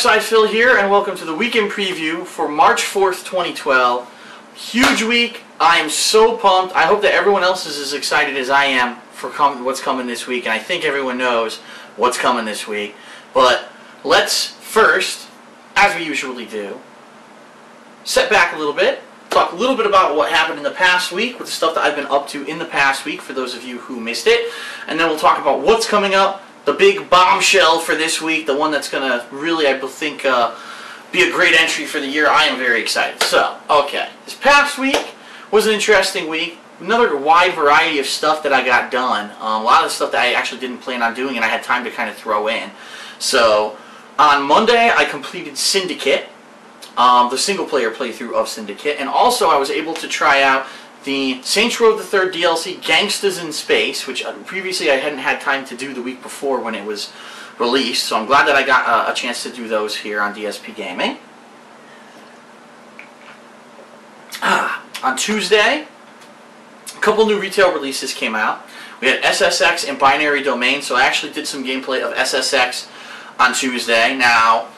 DarksydePhil here, and welcome to the week in preview for March 4th, 2012. Huge week. I am so pumped. I hope that everyone else is as excited as I am for com what's coming this week, and I think everyone knows what's coming this week. But let's first, as we usually do, set back a little bit, talk a little bit about what happened in the past week with the stuff that I've been up to in the past week for those of you who missed it, and then we'll talk about what's coming up the big bombshell for this week, the one that's going to really, I think, uh, be a great entry for the year. I am very excited. So, okay, this past week was an interesting week. Another wide variety of stuff that I got done. Um, a lot of stuff that I actually didn't plan on doing and I had time to kind of throw in. So, on Monday, I completed Syndicate, um, the single player playthrough of Syndicate, and also I was able to try out the Saints Row the Third DLC, Gangsters in Space, which uh, previously I hadn't had time to do the week before when it was released, so I'm glad that I got uh, a chance to do those here on DSP Gaming. Ah, on Tuesday, a couple new retail releases came out. We had SSX and Binary Domain, so I actually did some gameplay of SSX on Tuesday. Now,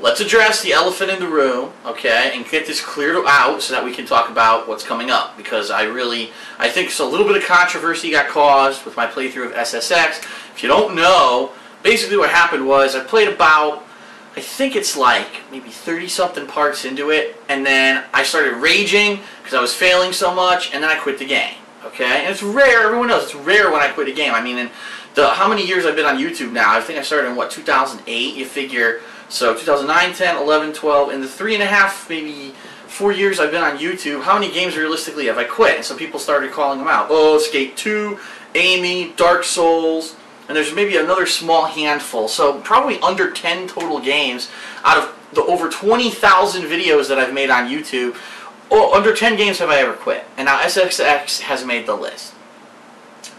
let's address the elephant in the room, okay, and get this cleared out so that we can talk about what's coming up. Because I really, I think it's a little bit of controversy got caused with my playthrough of SSX. If you don't know, basically what happened was I played about, I think it's like maybe 30 something parts into it, and then I started raging because I was failing so much, and then I quit the game. Okay, and it's rare. Everyone knows it's rare when I quit a game. I mean, in the how many years I've been on YouTube now? I think I started in what 2008. You figure so 2009, 10, 11, 12, in the three and a half, maybe four years I've been on YouTube, how many games realistically have I quit? And so people started calling them out. Oh, Skate 2, Amy, Dark Souls, and there's maybe another small handful. So probably under 10 total games out of the over 20,000 videos that I've made on YouTube. Oh, under 10 games have I ever quit. And now SSX has made the list.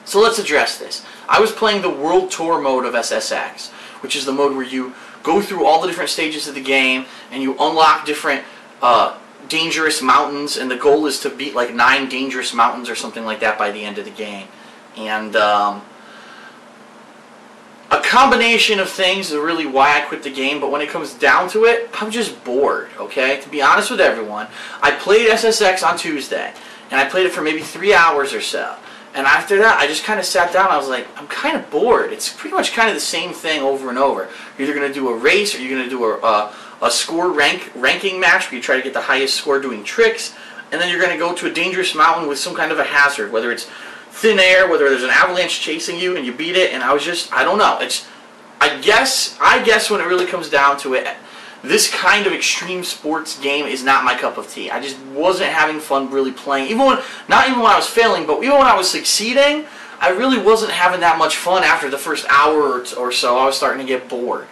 So let's address this. I was playing the World Tour mode of SSX, which is the mode where you go through all the different stages of the game and you unlock different uh, dangerous mountains and the goal is to beat like nine dangerous mountains or something like that by the end of the game. And um, a combination of things is really why I quit the game but when it comes down to it I'm just bored okay? To be honest with everyone I played SSX on Tuesday and I played it for maybe three hours or so and after that, I just kind of sat down. I was like, I'm kind of bored. It's pretty much kind of the same thing over and over. You're either going to do a race or you're going to do a, a, a, score rank ranking match where you try to get the highest score doing tricks. And then you're going to go to a dangerous mountain with some kind of a hazard, whether it's thin air, whether there's an avalanche chasing you and you beat it. And I was just, I don't know. It's, I guess, I guess when it really comes down to it, this kind of extreme sports game is not my cup of tea. I just wasn't having fun really playing. Even when, not even when I was failing, but even when I was succeeding, I really wasn't having that much fun after the first hour or so. I was starting to get bored.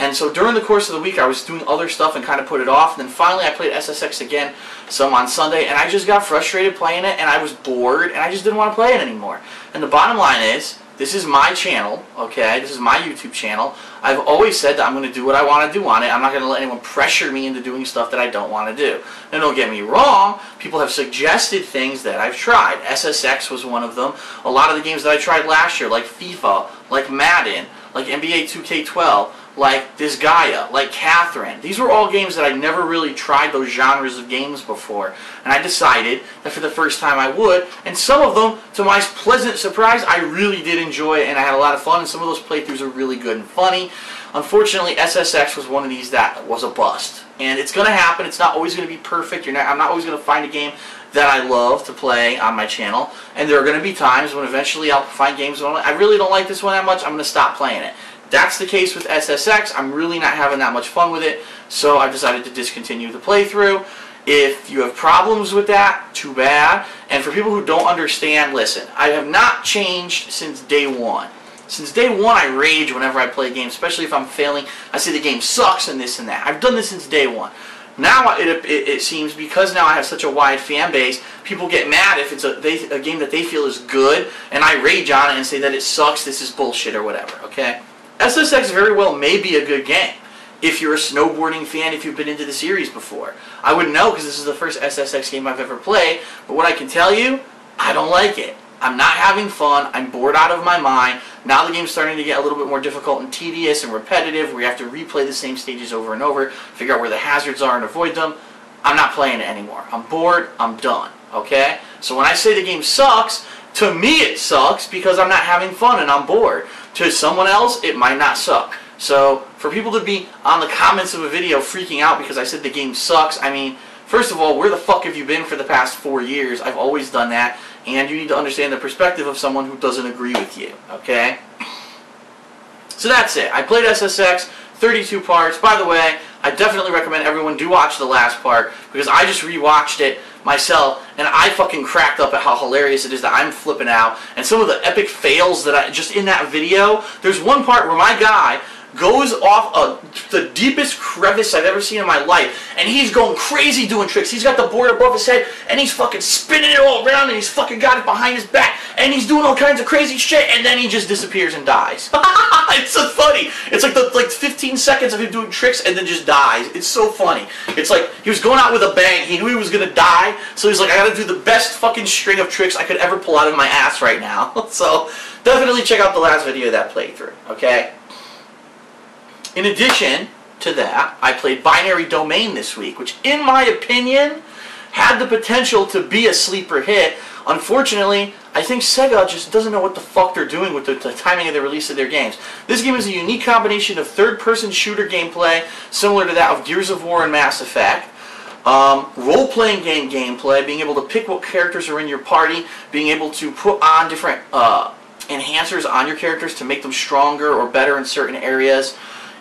And so during the course of the week, I was doing other stuff and kind of put it off. And then finally, I played SSX again, some on Sunday, and I just got frustrated playing it, and I was bored, and I just didn't want to play it anymore. And the bottom line is, this is my channel, okay? This is my YouTube channel. I've always said that I'm going to do what I want to do on it. I'm not going to let anyone pressure me into doing stuff that I don't want to do. Now, don't get me wrong. People have suggested things that I've tried. SSX was one of them. A lot of the games that I tried last year, like FIFA, like Madden, like NBA 2K12, like Disgaea, like Catherine. These were all games that I'd never really tried those genres of games before. And I decided that for the first time I would. And some of them, to my pleasant surprise, I really did enjoy and I had a lot of fun. And some of those playthroughs are really good and funny. Unfortunately, SSX was one of these that was a bust. And it's going to happen. It's not always going to be perfect. Not, I'm not always going to find a game that I love to play on my channel. And there are going to be times when eventually I'll find games that I really don't like this one that much. I'm going to stop playing it. That's the case with SSX. I'm really not having that much fun with it, so I've decided to discontinue the playthrough. If you have problems with that, too bad. And for people who don't understand, listen, I have not changed since day one. Since day one, I rage whenever I play a game, especially if I'm failing. I say the game sucks and this and that. I've done this since day one. Now it, it, it, seems because now I have such a wide fan base, people get mad if it's a, they, a game that they feel is good, and I rage on it and say that it sucks, this is bullshit or whatever. Okay. SSX very well may be a good game if you're a snowboarding fan, if you've been into the series before. I wouldn't know because this is the first SSX game I've ever played, but what I can tell you, I don't like it. I'm not having fun. I'm bored out of my mind. Now the game's starting to get a little bit more difficult and tedious and repetitive, where you have to replay the same stages over and over, figure out where the hazards are and avoid them. I'm not playing it anymore. I'm bored. I'm done. Okay? So when I say the game sucks, to me it sucks because I'm not having fun and I'm bored. To someone else, it might not suck. So for people to be on the comments of a video freaking out because I said the game sucks, I mean, first of all, where the fuck have you been for the past four years? I've always done that, and you need to understand the perspective of someone who doesn't agree with you, okay? So that's it. I played SSX, 32 parts. By the way, I definitely recommend everyone do watch the last part because I just rewatched it myself and I fucking cracked up at how hilarious it is that I'm flipping out and some of the epic fails that I just in that video. There's one part where my guy goes off a, the deepest crevice I've ever seen in my life, and he's going crazy doing tricks. He's got the board above his head, and he's fucking spinning it all around, and he's fucking got it behind his back, and he's doing all kinds of crazy shit, and then he just disappears and dies. it's so funny. It's like the like 15 seconds of him doing tricks, and then just dies. It's so funny. It's like he was going out with a bang. He knew he was gonna die, so he's like, I gotta do the best fucking string of tricks I could ever pull out of my ass right now. so definitely check out the last video of that playthrough. Okay. In addition to that, I played Binary Domain this week, which in my opinion had the potential to be a sleeper hit. Unfortunately, I think Sega just doesn't know what the fuck they're doing with the, the timing of the release of their games. This game is a unique combination of third-person shooter gameplay, similar to that of Gears of War and Mass Effect. Um, role-playing game gameplay, being able to pick what characters are in your party, being able to put on different uh, enhancers on your characters to make them stronger or better in certain areas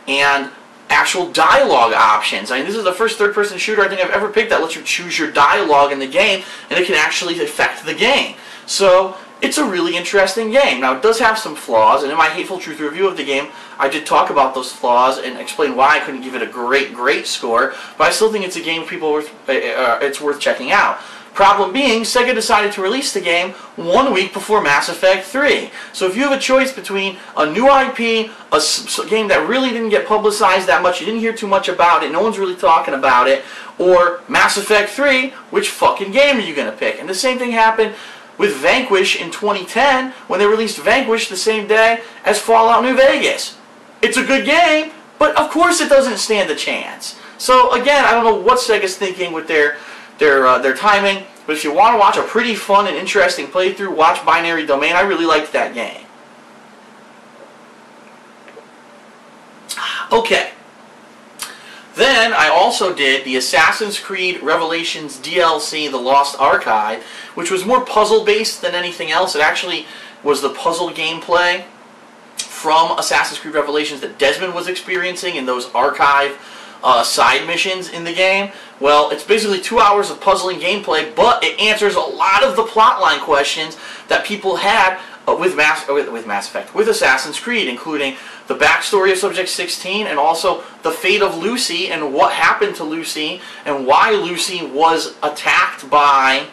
and actual dialogue options. I mean, this is the first third-person shooter I think I've ever picked that lets you choose your dialogue in the game, and it can actually affect the game. So, it's a really interesting game. Now, it does have some flaws, and in my Hateful Truth review of the game, I did talk about those flaws and explain why I couldn't give it a great, great score, but I still think it's a game people worth, uh, uh it's worth checking out. Problem being, Sega decided to release the game one week before Mass Effect 3. So if you have a choice between a new IP, a game that really didn't get publicized that much, you didn't hear too much about it, no one's really talking about it, or Mass Effect 3, which fucking game are you going to pick? And the same thing happened with Vanquish in 2010 when they released Vanquish the same day as Fallout New Vegas. It's a good game, but of course it doesn't stand a chance. So again, I don't know what Sega's thinking with their their uh, their timing. But if you want to watch a pretty fun and interesting playthrough, watch Binary Domain. I really liked that game. Okay. Then I also did the Assassin's Creed Revelations DLC, The Lost Archive, which was more puzzle-based than anything else. It actually was the puzzle gameplay from Assassin's Creed Revelations that Desmond was experiencing in those archive uh, side missions in the game. Well, it's basically two hours of puzzling gameplay, but it answers a lot of the plotline questions that people had uh, with Mass uh, with, with Mass Effect, with Assassin's Creed, including the backstory of Subject 16 and also the fate of Lucy and what happened to Lucy and why Lucy was attacked by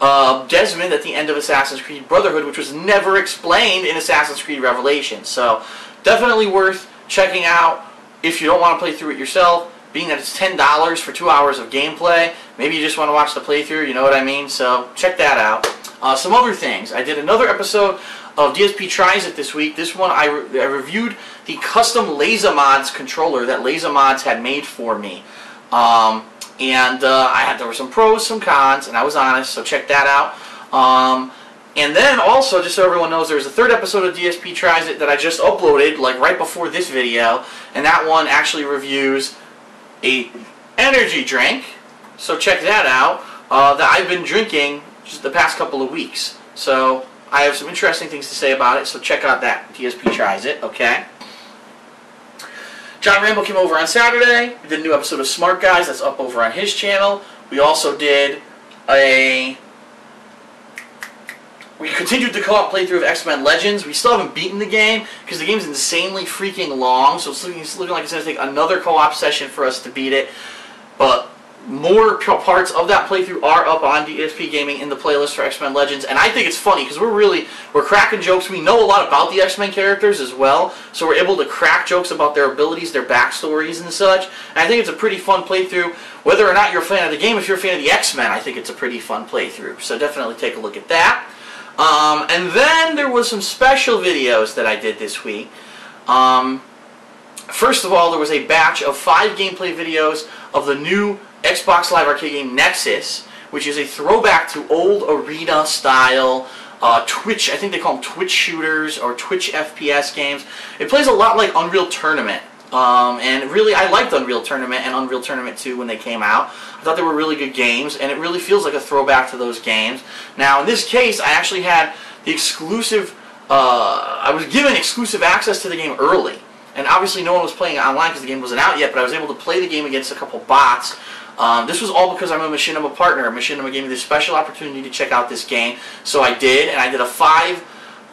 uh, Desmond at the end of Assassin's Creed Brotherhood, which was never explained in Assassin's Creed Revelations. So, definitely worth checking out if you don't want to play through it yourself, being that it's $10 for two hours of gameplay, maybe you just want to watch the playthrough, you know what I mean? So check that out. Uh, some other things. I did another episode of DSP Tries It this week. This one I, re I reviewed the custom LaserMods controller that LaserMods had made for me. Um, and uh, I had there were some pros, some cons, and I was honest, so check that out. Um, and then also, just so everyone knows, there's a third episode of DSP Tries It that I just uploaded, like right before this video, and that one actually reviews a energy drink. So check that out. Uh, that I've been drinking just the past couple of weeks. So I have some interesting things to say about it. So check out that DSP Tries It. Okay. John Rambo came over on Saturday. We did a new episode of Smart Guys. That's up over on his channel. We also did a we continued the co-op playthrough of X-Men Legends. We still haven't beaten the game because the game's insanely freaking long, so it's looking, it's looking like it's going to take another co-op session for us to beat it. But more parts of that playthrough are up on DSP Gaming in the playlist for X-Men Legends, and I think it's funny because we're really we're cracking jokes. We know a lot about the X-Men characters as well, so we're able to crack jokes about their abilities, their backstories, and such. And I think it's a pretty fun playthrough. Whether or not you're a fan of the game, if you're a fan of the X-Men, I think it's a pretty fun playthrough. So definitely take a look at that. Um, and then there was some special videos that I did this week. Um, first of all, there was a batch of five gameplay videos of the new Xbox Live Arcade game Nexuiz, which is a throwback to old arena style uh, Twitch, I think they call them Twitch shooters or Twitch FPS games. It plays a lot like Unreal Tournament. Um, and really, I liked Unreal Tournament and Unreal Tournament 2 when they came out. I thought they were really good games, and it really feels like a throwback to those games. Now, in this case, I actually had the exclusive, uh, I was given exclusive access to the game early. And obviously no one was playing it online because the game wasn't out yet, but I was able to play the game against a couple bots um, this was all because I'm a Machinima partner. Machinima gave me this special opportunity to check out this game, so I did, and I did a five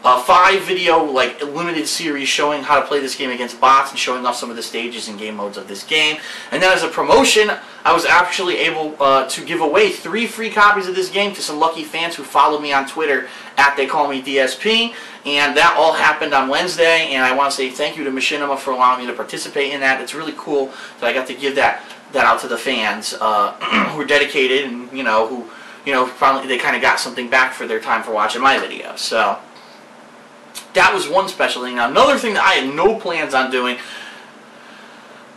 a five video like limited series showing how to play this game against bots and showing off some of the stages and game modes of this game. And then as a promotion, I was actually able uh, to give away three free copies of this game to some lucky fans who followed me on Twitter at They Call Me DSP. And that all happened on Wednesday, and I want to say thank you to Machinima for allowing me to participate in that. It's really cool that I got to give that that out to the fans uh, who are dedicated and you know who you know finally they kind of got something back for their time for watching my video. So that was one special thing. Now another thing that I had no plans on doing,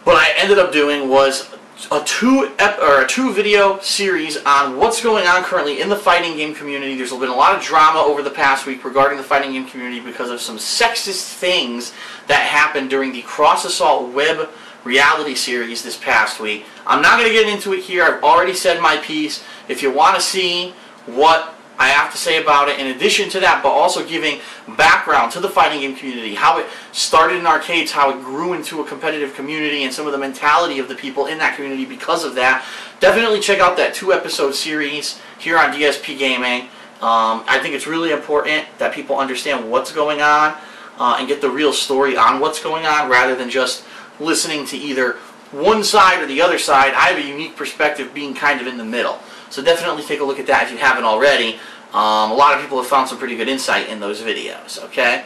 but I ended up doing was a two or a two video series on what's going on currently in the fighting game community. There's been a lot of drama over the past week regarding the fighting game community because of some sexist things that happened during the Cross Assault web reality series this past week. I'm not going to get into it here. I've already said my piece. If you want to see what I have to say about it, in addition to that, but also giving background to the fighting game community, how it started in arcades, how it grew into a competitive community, and some of the mentality of the people in that community because of that, definitely check out that two-episode series here on DSP Gaming. Um, I think it's really important that people understand what's going on uh, and get the real story on what's going on rather than just listening to either one side or the other side. I have a unique perspective being kind of in the middle. So definitely take a look at that if you haven't already. Um, a lot of people have found some pretty good insight in those videos, okay?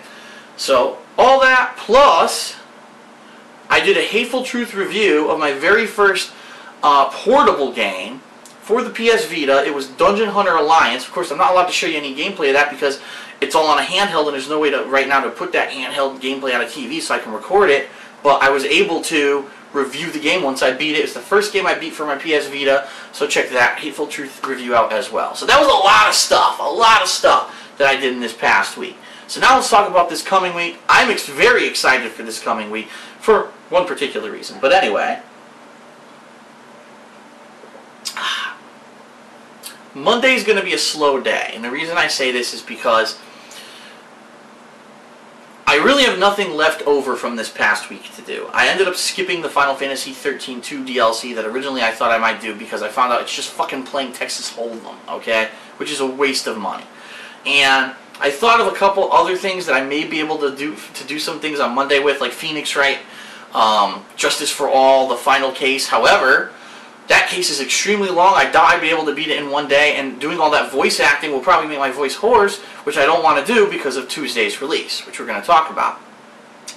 So all that plus I did a Hateful Truth review of my very first uh, portable game for the PS Vita. It was Dungeon Hunter Alliance. Of course, I'm not allowed to show you any gameplay of that because it's all on a handheld and there's no way to right now to put that handheld gameplay on a TV so I can record it but I was able to review the game once I beat it. It's the first game I beat for my PS Vita, so check that Hateful Truth review out as well. So that was a lot of stuff, a lot of stuff that I did in this past week. So now let's talk about this coming week. I'm very excited for this coming week for one particular reason. But anyway, Monday is going to be a slow day. And the reason I say this is because really have nothing left over from this past week to do. I ended up skipping the Final Fantasy 13 2 DLC that originally I thought I might do because I found out it's just fucking playing Texas Hold'em, okay? Which is a waste of money. And I thought of a couple other things that I may be able to do to do some things on Monday with, like Phoenix Wright, um, Justice for All, the final case. However, that case is extremely long. I doubt I'd be able to beat it in one day, and doing all that voice acting will probably make my voice hoarse, which I don't want to do because of Tuesday's release, which we're going to talk about.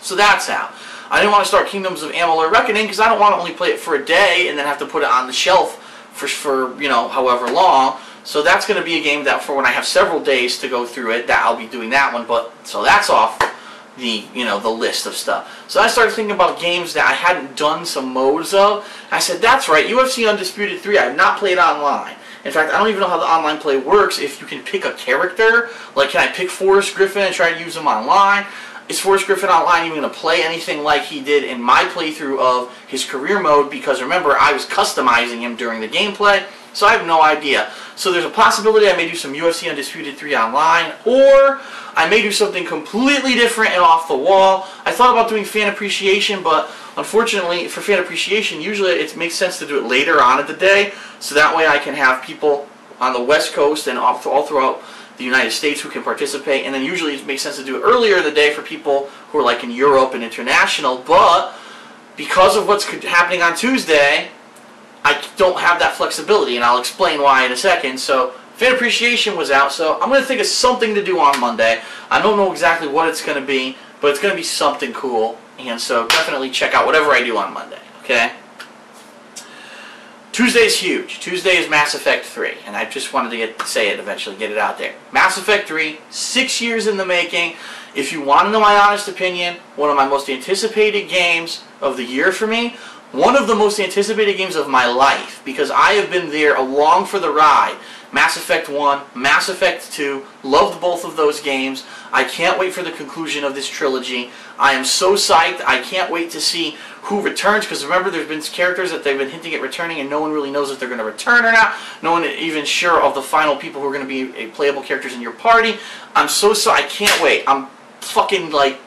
So that's how. I didn't want to start Kingdoms of Amalur Reckoning because I don't want to only play it for a day and then have to put it on the shelf for, for you know, however long. So that's going to be a game that for when I have several days to go through it, that I'll be doing that one. But So that's off the you know the list of stuff. So I started thinking about games that I hadn't done some modes of. I said, that's right, UFC Undisputed 3, I have not played online. In fact, I don't even know how the online play works. If you can pick a character, like can I pick Forrest Griffin and try to use him online? Is Forrest Griffin online even going to play anything like he did in my playthrough of his career mode? Because remember, I was customizing him during the gameplay, so I have no idea. So there's a possibility I may do some UFC Undisputed 3 online, or I may do something completely different and off the wall. I thought about doing fan appreciation, but unfortunately for fan appreciation, usually it makes sense to do it later on in the day, so that way I can have people on the West Coast and all throughout the United States who can participate, and then usually it makes sense to do it earlier in the day for people who are like in Europe and international, but because of what's happening on Tuesday, I don't have that flexibility, and I'll explain why in a second. So Fan Appreciation was out, so I'm going to think of something to do on Monday. I don't know exactly what it's going to be, but it's going to be something cool. And so definitely check out whatever I do on Monday, okay? Tuesday's huge. Tuesday is Mass Effect 3, and I just wanted to get say it eventually, get it out there. Mass Effect 3, six years in the making. If you want to know my honest opinion, one of my most anticipated games of the year for me, one of the most anticipated games of my life, because I have been there along for the ride. Mass Effect 1, Mass Effect 2, loved both of those games. I can't wait for the conclusion of this trilogy. I am so psyched. I can't wait to see who returns because remember there's been characters that they've been hinting at returning and no one really knows if they're going to return or not. No one even sure of the final people who are going to be playable characters in your party. I'm so so I can't wait. I'm fucking like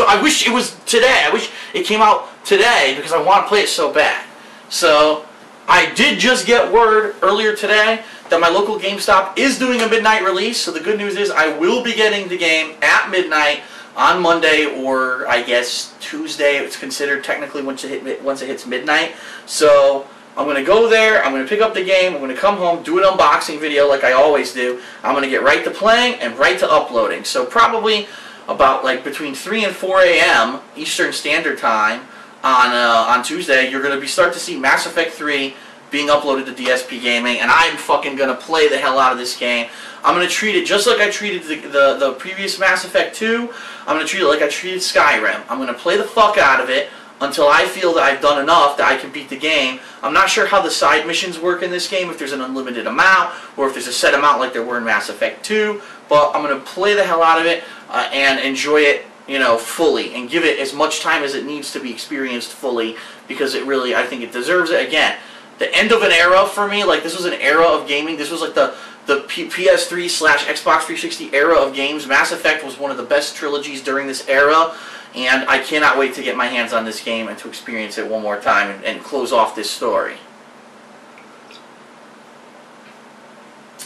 I wish it was today. I wish it came out today because I want to play it so bad. So I did just get word earlier today that my local GameStop is doing a midnight release. So the good news is I will be getting the game at midnight on Monday or I guess Tuesday. It's considered technically once it hit, once it hits midnight. So I'm gonna go there. I'm gonna pick up the game. I'm gonna come home, do an unboxing video like I always do. I'm gonna get right to playing and right to uploading. So probably about like between 3 and 4 a.m. Eastern Standard Time on uh, on Tuesday, you're gonna be start to see Mass Effect 3 being uploaded to DSP Gaming, and I'm fucking gonna play the hell out of this game. I'm gonna treat it just like I treated the, the, the previous Mass Effect 2. I'm gonna treat it like I treated Skyrim. I'm gonna play the fuck out of it until I feel that I've done enough that I can beat the game. I'm not sure how the side missions work in this game, if there's an unlimited amount, or if there's a set amount like there were in Mass Effect 2, but I'm going to play the hell out of it uh, and enjoy it, you know, fully, and give it as much time as it needs to be experienced fully, because it really, I think it deserves it. Again, the end of an era for me, like this was an era of gaming, this was like the the P PS3 slash Xbox 360 era of games. Mass Effect was one of the best trilogies during this era, and I cannot wait to get my hands on this game and to experience it one more time and, and close off this story.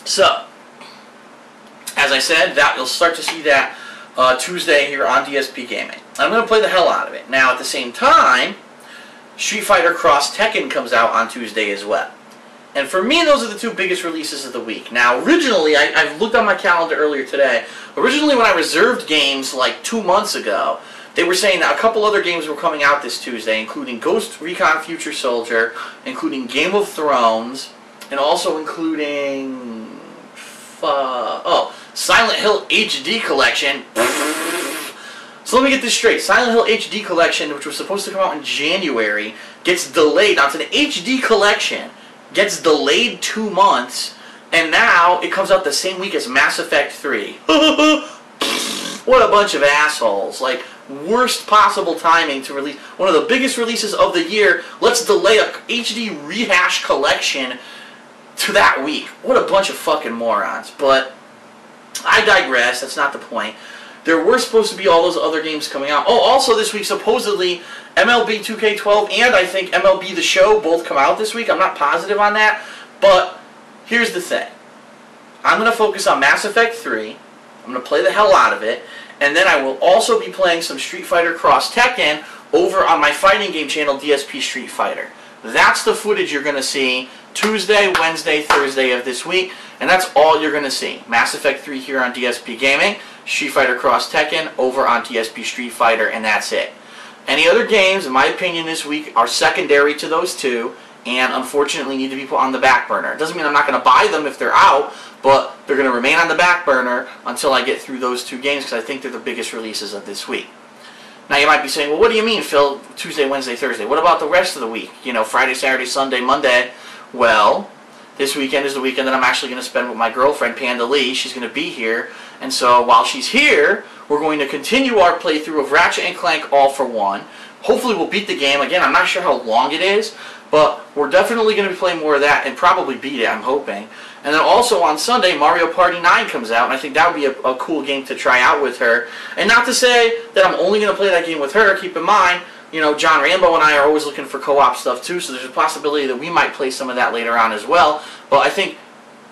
So, as I said, that you'll start to see that uh, Tuesday here on DSP Gaming. I'm going to play the hell out of it. Now, at the same time, Street Fighter Cross Tekken comes out on Tuesday as well. And for me, those are the two biggest releases of the week. Now, originally, I, I've looked on my calendar earlier today. Originally, when I reserved games like two months ago, they were saying that a couple other games were coming out this Tuesday, including Ghost Recon Future Soldier, including Game of Thrones, and also including... Uh, oh, Silent Hill HD Collection. So let me get this straight. Silent Hill HD Collection, which was supposed to come out in January, gets delayed. Now, it's an HD collection gets delayed two months, and now it comes out the same week as Mass Effect 3. what a bunch of assholes. Like, worst possible timing to release one of the biggest releases of the year. Let's delay a HD rehash collection to that week. What a bunch of fucking morons. But I digress. That's not the point. There were supposed to be all those other games coming out. Oh, also this week, supposedly, MLB 2K12 and I think MLB The Show both come out this week. I'm not positive on that. But here's the thing. I'm going to focus on Mass Effect 3. I'm going to play the hell out of it. And then I will also be playing some Street Fighter Cross Tekken over on my fighting game channel, DSP Street Fighter. That's the footage you're going to see Tuesday, Wednesday, Thursday of this week. And that's all you're going to see. Mass Effect 3 here on DSP Gaming. Street Fighter Cross Tekken over on DSP Street Fighter, and that's it. Any other games, in my opinion, this week are secondary to those two, and unfortunately need to be put on the back burner. It doesn't mean I'm not going to buy them if they're out, but they're going to remain on the back burner until I get through those two games because I think they're the biggest releases of this week. Now you might be saying, well, what do you mean, Phil? Tuesday, Wednesday, Thursday. What about the rest of the week? You know, Friday, Saturday, Sunday, Monday. Well, this weekend is the weekend that I'm actually going to spend with my girlfriend, Panda Lee. She's going to be here. And so while she's here, we're going to continue our playthrough of Ratchet and Clank All for One. Hopefully we'll beat the game. Again, I'm not sure how long it is, but we're definitely going to be playing more of that and probably beat it, I'm hoping. And then also on Sunday, Mario Party 9 comes out, and I think that would be a, a cool game to try out with her. And not to say that I'm only going to play that game with her. Keep in mind, you know, John Rambo and I are always looking for co-op stuff too, so there's a possibility that we might play some of that later on as well. But I think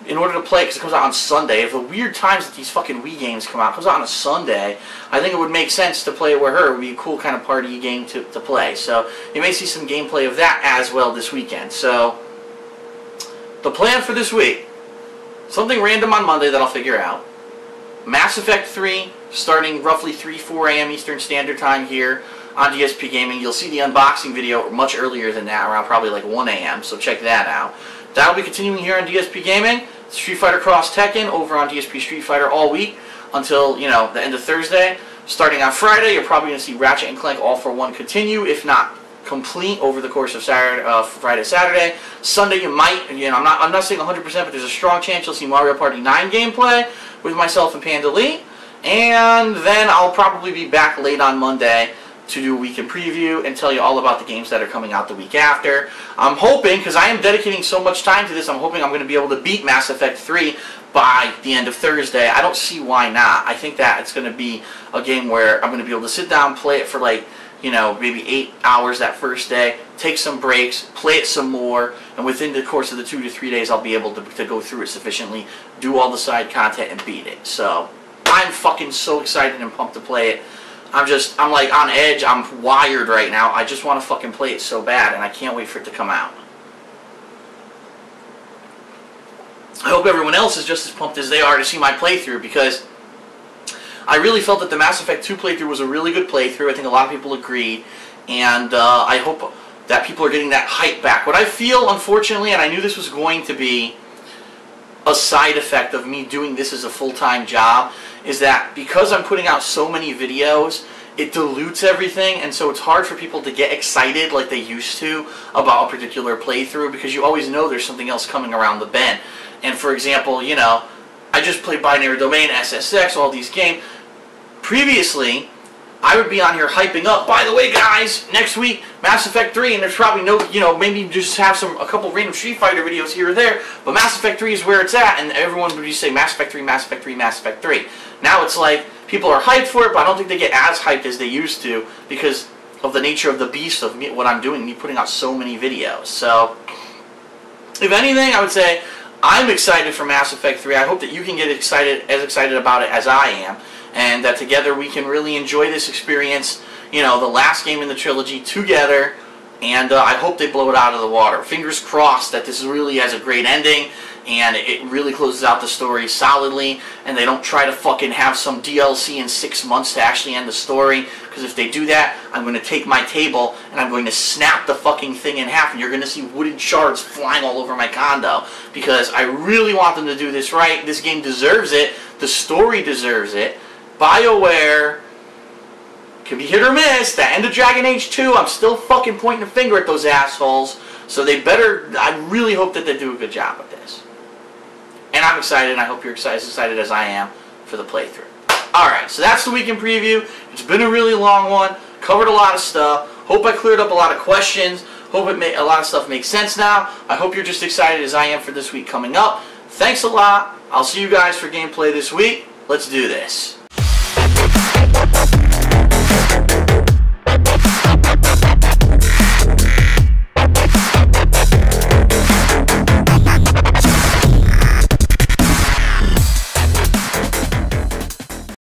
in order to play, because it comes out on Sunday, if the weird times that these fucking Wii games come out comes out on a Sunday, I think it would make sense to play it with her. It would be a cool kind of party game to, to play. So you may see some gameplay of that as well this weekend. So the plan for this week, something random on Monday that I'll figure out. Mass Effect 3, starting roughly 3, 4 a.m. Eastern Standard Time here on DSP Gaming. You'll see the unboxing video much earlier than that, around probably like 1 a.m., so check that out. That'll be continuing here on DSP Gaming. Street Fighter Cross Tekken over on DSP Street Fighter all week until, you know, the end of Thursday. Starting on Friday, you're probably going to see Ratchet and Clank All for One continue, if not complete over the course of Saturday, uh, Friday, Saturday. Sunday, you might, you know, I'm not, I'm not saying 100%, but there's a strong chance you'll see Mario Party 9 gameplay with myself and Panda Lee. And then I'll probably be back late on Monday to do a week in preview and tell you all about the games that are coming out the week after. I'm hoping, because I am dedicating so much time to this, I'm hoping I'm going to be able to beat Mass Effect 3 by the end of Thursday. I don't see why not. I think that it's going to be a game where I'm going to be able to sit down, play it for like, you know, maybe eight hours that first day, take some breaks, play it some more, and within the course of the two to three days, I'll be able to, to go through it sufficiently, do all the side content, and beat it. So, I'm fucking so excited and pumped to play it. I'm just, I'm like on edge. I'm wired right now. I just want to fucking play it so bad, and I can't wait for it to come out. I hope everyone else is just as pumped as they are to see my playthrough because I really felt that the Mass Effect 2 playthrough was a really good playthrough. I think a lot of people agreed, and uh, I hope that people are getting that hype back. What I feel, unfortunately, and I knew this was going to be a side effect of me doing this as a full-time job, is that because I'm putting out so many videos, it dilutes everything, and so it's hard for people to get excited like they used to about a particular playthrough because you always know there's something else coming around the bend. And for example, you know, I just played Binary Domain, SSX, all these games. Previously, I would be on here hyping up, by the way guys, next week, Mass Effect 3, and there's probably no, you know, maybe just have some, a couple random Street Fighter videos here or there, but Mass Effect 3 is where it's at, and everyone would just say Mass Effect 3, Mass Effect 3, Mass Effect 3. Now it's like, people are hyped for it, but I don't think they get as hyped as they used to, because of the nature of the beast of me, what I'm doing, me putting out so many videos. So, if anything, I would say, I'm excited for Mass Effect 3. I hope that you can get excited, as excited about it as I am, and that together we can really enjoy this experience, you know, the last game in the trilogy together, and uh, I hope they blow it out of the water. Fingers crossed that this really has a great ending, and it really closes out the story solidly, and they don't try to fucking have some DLC in six months to actually end the story, because if they do that, I'm going to take my table, and I'm going to snap the fucking thing in half, and you're going to see wooden shards flying all over my condo, because I really want them to do this right. This game deserves it. The story deserves it. BioWare can be hit or miss. The end of Dragon Age 2, I'm still fucking pointing a finger at those assholes. So they better, I really hope that they do a good job with this. And I'm excited, and I hope you're excited, as excited as I am for the playthrough. Alright, so that's the week in preview. It's been a really long one. Covered a lot of stuff. Hope I cleared up a lot of questions. Hope it made a lot of stuff makes sense now. I hope you're just excited as I am for this week coming up. Thanks a lot. I'll see you guys for gameplay this week. Let's do this.